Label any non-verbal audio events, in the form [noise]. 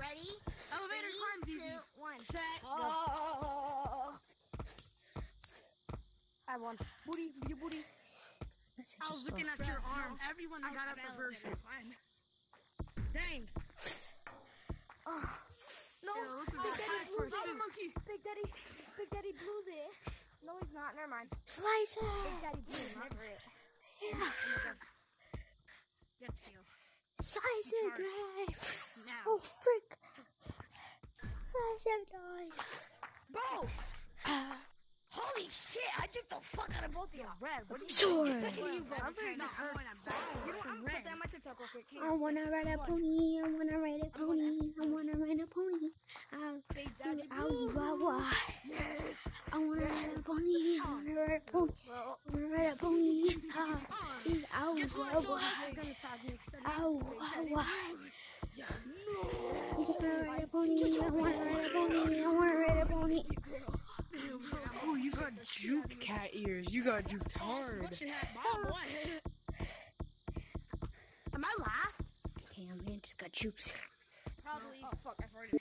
Ready? Elevator Three, climbs easy. two, one. Set. Oh. Go. Oh. I won. Booty, your booty. I was looking at your arm. Everyone I got up the first. Dang. Oh. [sighs] No, Yeah, look at Big Daddy Blues it. monkey. Big Daddy, Big Daddy Blues it. No, he's not. Never mind. Slice it. Big. Daddy Blues, never it. [sighs] Get tail. Slice it, guys. Now. Oh, frick. Slice it, guys. Bro, Uh, holy shit! I took the fuck out of both of y'all. Red, what are you Sure. doing? Especially you, bro. I'm Okay, very not I hurt. wanna So, You know. I'm gonna put that on my TikTok real. I wanna ride a pony. I wanna ride a pony. I wanna ride a pony. Ow, Big Daddy ow, Blues. wah, wah. Yes. I wanna ride a pony. I wanna ride a pony. I wanna ride a pony. Ah, ee, ow, Guess what? wah, Someone wah. else is gonna tag ride a pony. I ride a pony. I ride a pony. Oh, you got juked cat ears. You got juked hard. what's your hat, Bob? What? am I last? Damn, man, just got jukes. Probably. Oh fuck, I farted.